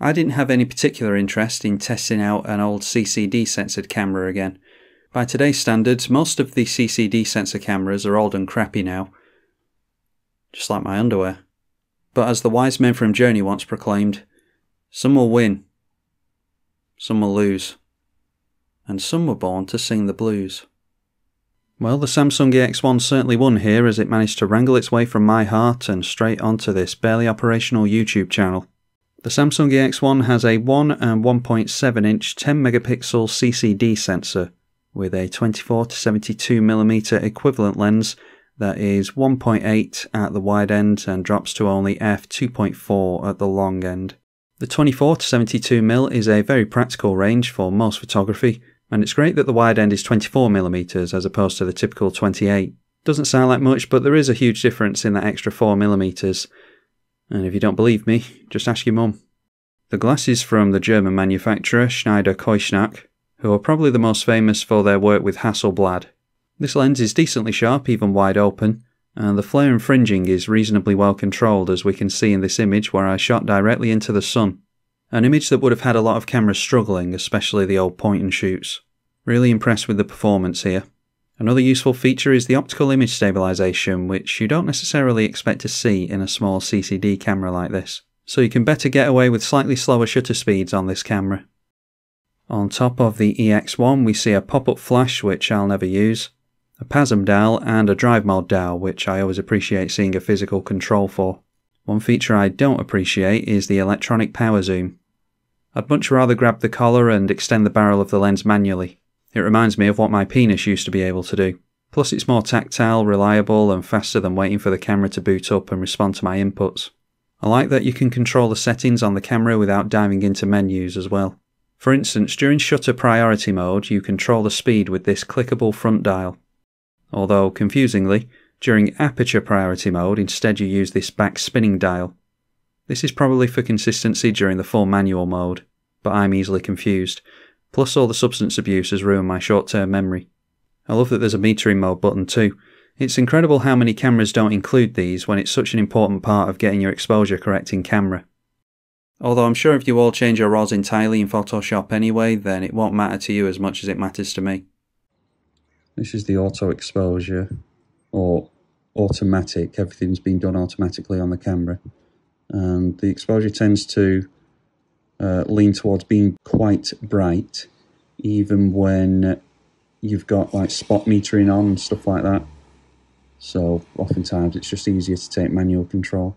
I didn't have any particular interest in testing out an old CCD sensored camera again. By today's standards, most of the CCD sensor cameras are old and crappy now. Just like my underwear. But as the wise men from Journey once proclaimed, some will win, some will lose, and some were born to sing the blues. Well, the Samsung EX1 certainly won here as it managed to wrangle its way from my heart and straight onto this barely operational YouTube channel. The Samsung EX1 has a 1 and 1.7 inch 10 megapixel CCD sensor with a 24 to 72 millimeter equivalent lens that is 1.8 at the wide end and drops to only f2.4 at the long end. The 24 to 72 mm is a very practical range for most photography, and it's great that the wide end is 24mm as opposed to the typical 28. Doesn't sound like much, but there is a huge difference in that extra 4mm. And if you don't believe me, just ask your mum. The glass is from the German manufacturer Schneider Kreuznach, who are probably the most famous for their work with Hasselblad. This lens is decently sharp, even wide open, and the flare and fringing is reasonably well controlled as we can see in this image where I shot directly into the sun. An image that would have had a lot of cameras struggling, especially the old point and shoots. Really impressed with the performance here. Another useful feature is the optical image stabilization, which you don't necessarily expect to see in a small CCD camera like this. So you can better get away with slightly slower shutter speeds on this camera. On top of the EX1 we see a pop-up flash which I'll never use, a PASM dial and a drive mode dial which I always appreciate seeing a physical control for. One feature I don't appreciate is the electronic power zoom. I'd much rather grab the collar and extend the barrel of the lens manually. It reminds me of what my penis used to be able to do. Plus it's more tactile, reliable and faster than waiting for the camera to boot up and respond to my inputs. I like that you can control the settings on the camera without diving into menus as well. For instance, during shutter priority mode, you control the speed with this clickable front dial. Although, confusingly, during aperture priority mode, instead you use this back spinning dial. This is probably for consistency during the full manual mode, but I'm easily confused. Plus all the substance abuse has ruined my short-term memory. I love that there's a metering mode button too. It's incredible how many cameras don't include these when it's such an important part of getting your exposure correct in camera. Although I'm sure if you all change your RAWs entirely in Photoshop anyway, then it won't matter to you as much as it matters to me. This is the auto exposure, or automatic, everything's been done automatically on the camera. And the exposure tends to uh, lean towards being quite bright, even when you've got like spot metering on and stuff like that. So oftentimes it's just easier to take manual control.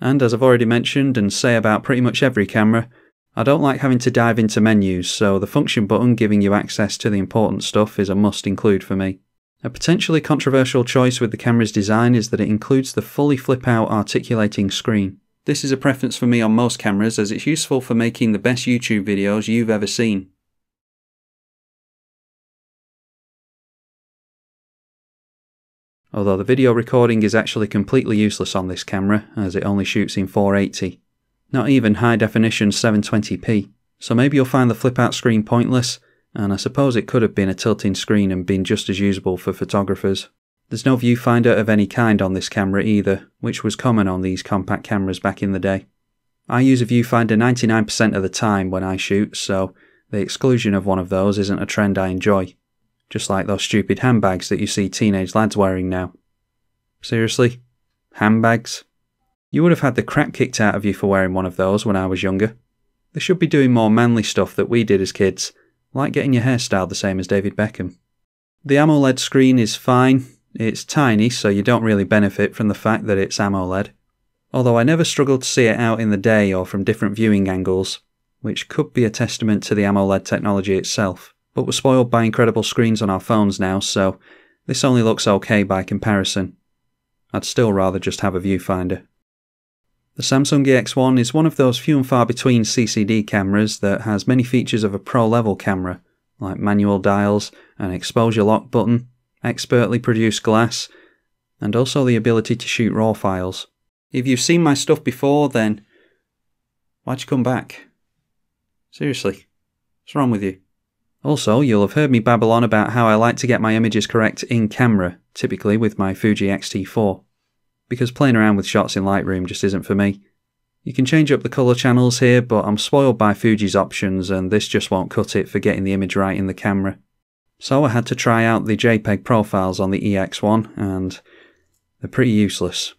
And as I've already mentioned and say about pretty much every camera, I don't like having to dive into menus, so the function button giving you access to the important stuff is a must include for me. A potentially controversial choice with the camera's design is that it includes the fully flip out articulating screen. This is a preference for me on most cameras as it's useful for making the best YouTube videos you've ever seen. although the video recording is actually completely useless on this camera as it only shoots in 480. Not even high definition 720p, so maybe you'll find the flip out screen pointless, and I suppose it could have been a tilting screen and been just as usable for photographers. There's no viewfinder of any kind on this camera either, which was common on these compact cameras back in the day. I use a viewfinder 99% of the time when I shoot, so the exclusion of one of those isn't a trend I enjoy just like those stupid handbags that you see teenage lads wearing now. Seriously? Handbags? You would have had the crap kicked out of you for wearing one of those when I was younger. They should be doing more manly stuff that we did as kids, like getting your hair styled the same as David Beckham. The AMOLED screen is fine. It's tiny, so you don't really benefit from the fact that it's AMOLED. Although I never struggled to see it out in the day or from different viewing angles, which could be a testament to the AMOLED technology itself but we're spoiled by incredible screens on our phones now, so this only looks okay by comparison. I'd still rather just have a viewfinder. The Samsung EX1 is one of those few and far between CCD cameras that has many features of a pro level camera, like manual dials, an exposure lock button, expertly produced glass, and also the ability to shoot RAW files. If you've seen my stuff before, then why'd you come back? Seriously, what's wrong with you? Also, you'll have heard me babble on about how I like to get my images correct in camera, typically with my Fuji X-T4, because playing around with shots in Lightroom just isn't for me. You can change up the colour channels here, but I'm spoiled by Fuji's options and this just won't cut it for getting the image right in the camera. So I had to try out the JPEG profiles on the EX1 and they're pretty useless.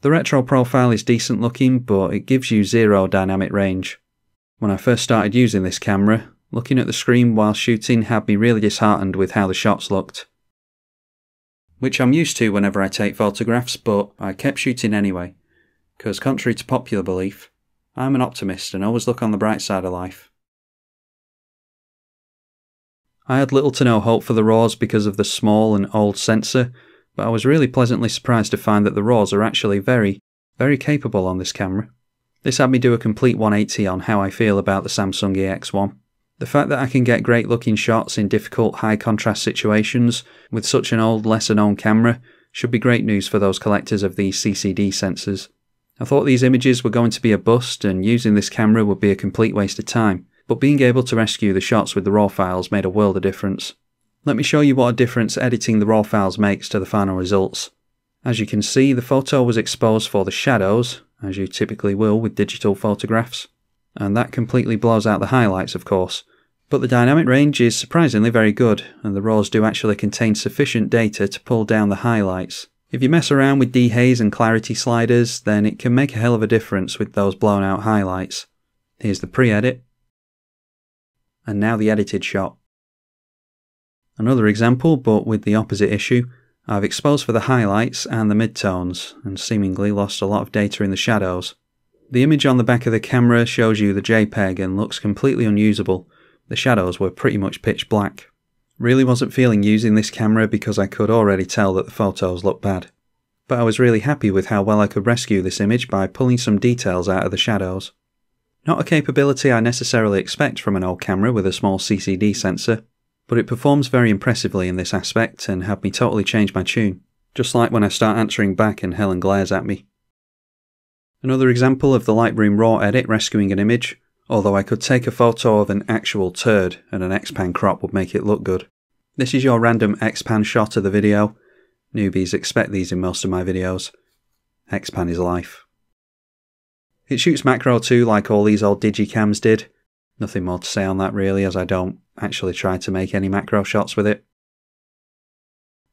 The retro profile is decent looking, but it gives you zero dynamic range. When I first started using this camera, looking at the screen while shooting had me really disheartened with how the shots looked. Which I'm used to whenever I take photographs, but I kept shooting anyway, because contrary to popular belief, I'm an optimist and always look on the bright side of life. I had little to no hope for the RAWs because of the small and old sensor, but I was really pleasantly surprised to find that the RAWs are actually very, very capable on this camera. This had me do a complete 180 on how I feel about the Samsung EX1. The fact that I can get great looking shots in difficult high contrast situations with such an old lesser known camera should be great news for those collectors of these CCD sensors. I thought these images were going to be a bust and using this camera would be a complete waste of time, but being able to rescue the shots with the RAW files made a world of difference. Let me show you what a difference editing the RAW files makes to the final results. As you can see, the photo was exposed for the shadows, as you typically will with digital photographs and that completely blows out the highlights, of course. But the dynamic range is surprisingly very good, and the RAWs do actually contain sufficient data to pull down the highlights. If you mess around with dehaze and clarity sliders, then it can make a hell of a difference with those blown out highlights. Here's the pre-edit, and now the edited shot. Another example, but with the opposite issue, I've exposed for the highlights and the midtones, and seemingly lost a lot of data in the shadows. The image on the back of the camera shows you the JPEG and looks completely unusable. The shadows were pretty much pitch black. Really wasn't feeling using this camera because I could already tell that the photos looked bad. But I was really happy with how well I could rescue this image by pulling some details out of the shadows. Not a capability I necessarily expect from an old camera with a small CCD sensor, but it performs very impressively in this aspect and had me totally change my tune, just like when I start answering back and Helen glares at me. Another example of the Lightroom RAW edit rescuing an image, although I could take a photo of an actual turd and an X-Pan crop would make it look good. This is your random X-Pan shot of the video. Newbies expect these in most of my videos. X-Pan is life. It shoots macro too like all these old digicams did. Nothing more to say on that really as I don't actually try to make any macro shots with it.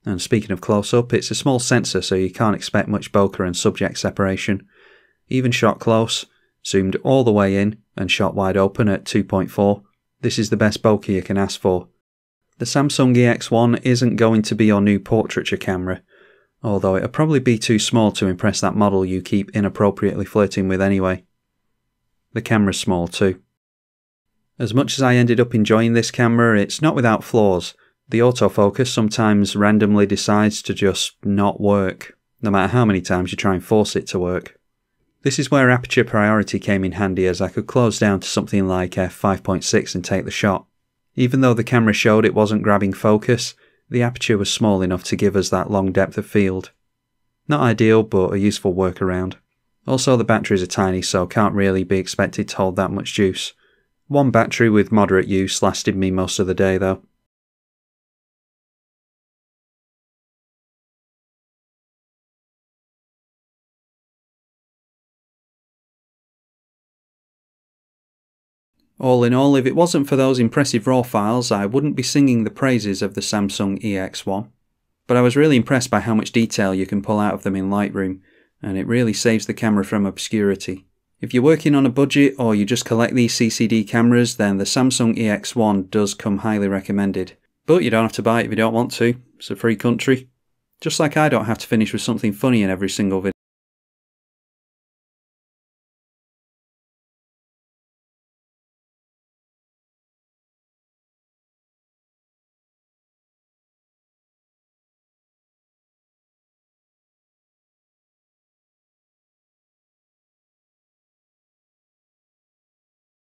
And speaking of close-up, it's a small sensor so you can't expect much bokeh and subject separation even shot close, zoomed all the way in, and shot wide open at 2.4. This is the best bokeh you can ask for. The Samsung EX1 isn't going to be your new portraiture camera, although it'll probably be too small to impress that model you keep inappropriately flirting with anyway. The camera's small too. As much as I ended up enjoying this camera, it's not without flaws. The autofocus sometimes randomly decides to just not work, no matter how many times you try and force it to work. This is where aperture priority came in handy as I could close down to something like f5.6 and take the shot. Even though the camera showed it wasn't grabbing focus, the aperture was small enough to give us that long depth of field. Not ideal, but a useful workaround. Also, the batteries are tiny, so can't really be expected to hold that much juice. One battery with moderate use lasted me most of the day though. All in all, if it wasn't for those impressive RAW files, I wouldn't be singing the praises of the Samsung EX1. But I was really impressed by how much detail you can pull out of them in Lightroom, and it really saves the camera from obscurity. If you're working on a budget or you just collect these CCD cameras, then the Samsung EX1 does come highly recommended. But you don't have to buy it if you don't want to, it's a free country. Just like I don't have to finish with something funny in every single video.